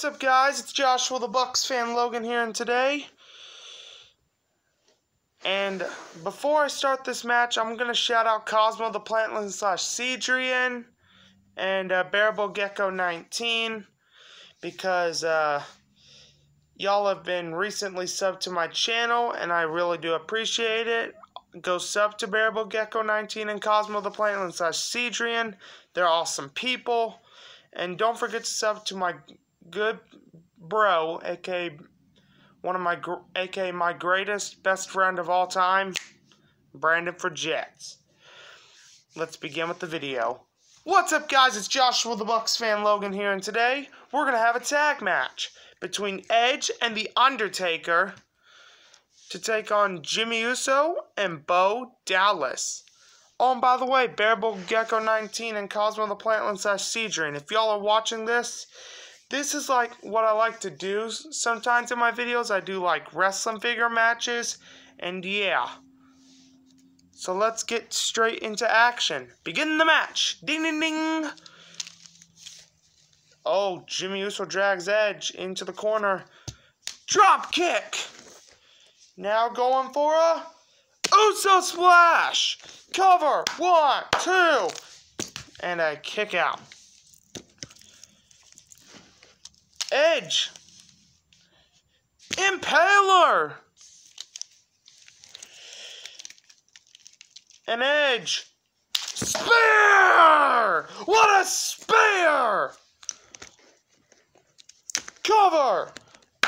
What's up, guys? It's Joshua the Bucs fan Logan here, and today. And before I start this match, I'm gonna shout out Cosmo the Plantling slash Cedrian and uh, Bearable Gecko 19 because uh, y'all have been recently subbed to my channel, and I really do appreciate it. Go sub to Bearable Gecko 19 and Cosmo the Plantling slash Cedrian. They're awesome people. And don't forget to sub to my good bro, aka one of my, aka my greatest best friend of all time, Brandon for Jets. Let's begin with the video. What's up, guys? It's Joshua the Bucs fan Logan here, and today we're gonna have a tag match between Edge and the Undertaker to take on Jimmy Uso and Bo Dallas. Oh, and by the way, Bearable Gecko 19 and Cosmo the Plantling slash Cedrian. If y'all are watching this, this is like what I like to do sometimes in my videos. I do like wrestling figure matches, and yeah. So let's get straight into action. Begin the match. Ding ding ding. Oh, Jimmy Uso drags Edge into the corner. Drop kick. Now going for a Uso splash. Cover. One, two. And a kick out. Edge. Impaler. An edge. Spear! What a spear! Cover.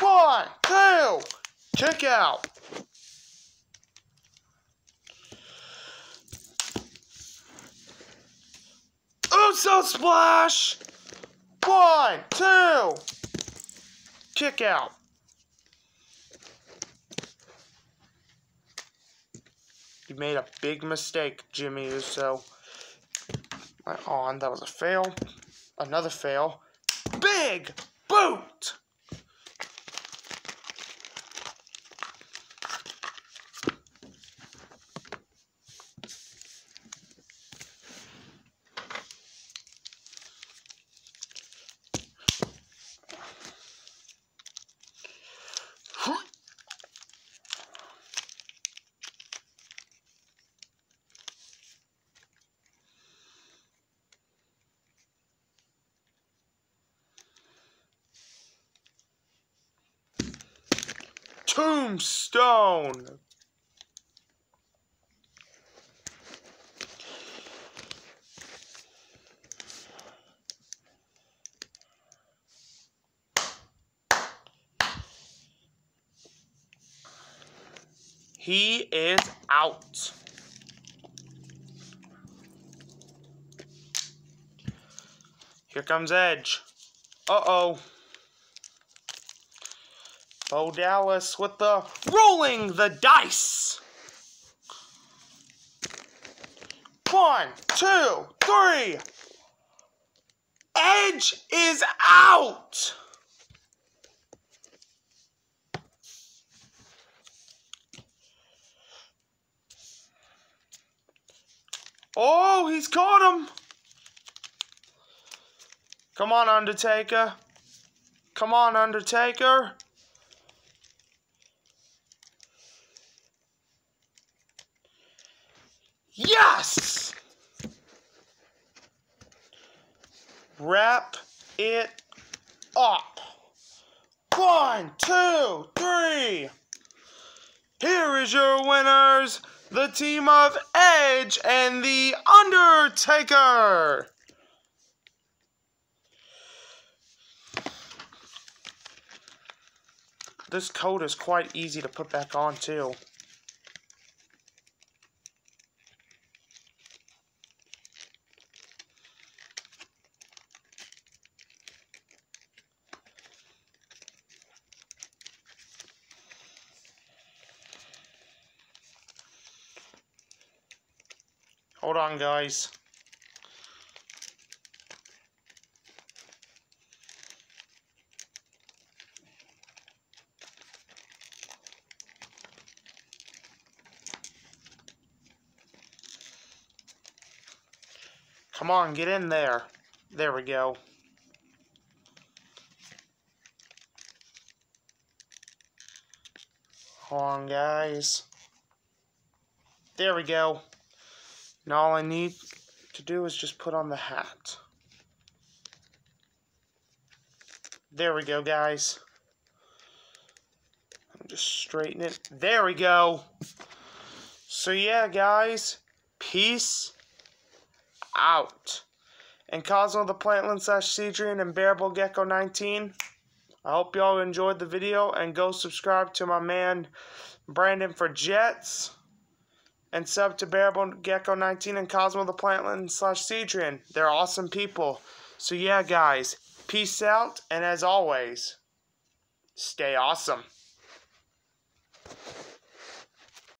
One, two. Kick out. Uso splash! One, two! Out. You made a big mistake, Jimmy Uso. On, that was a fail. Another fail. Big boot! Tombstone. He is out. Here comes Edge. Uh-oh. Bo Dallas with the rolling the dice. One, two, three. Edge is out. Oh, he's caught him. Come on, Undertaker. Come on, Undertaker. Yes! Wrap it up. One, two, three. Here is your winners, the team of Edge and The Undertaker. This coat is quite easy to put back on, too. Hold on, guys. Come on, get in there. There we go. Hold on, guys. There we go. Now all I need to do is just put on the hat. There we go, guys. Just straighten it. There we go. So yeah, guys. Peace out. And Cosmo the Plantling slash Cedrian and Bearable Gecko 19. I hope y'all enjoyed the video and go subscribe to my man Brandon for Jets. And sub to Bearable Gecko 19 and Cosmo the Plantling slash Cedrian. They're awesome people. So yeah, guys. Peace out. And as always, stay awesome.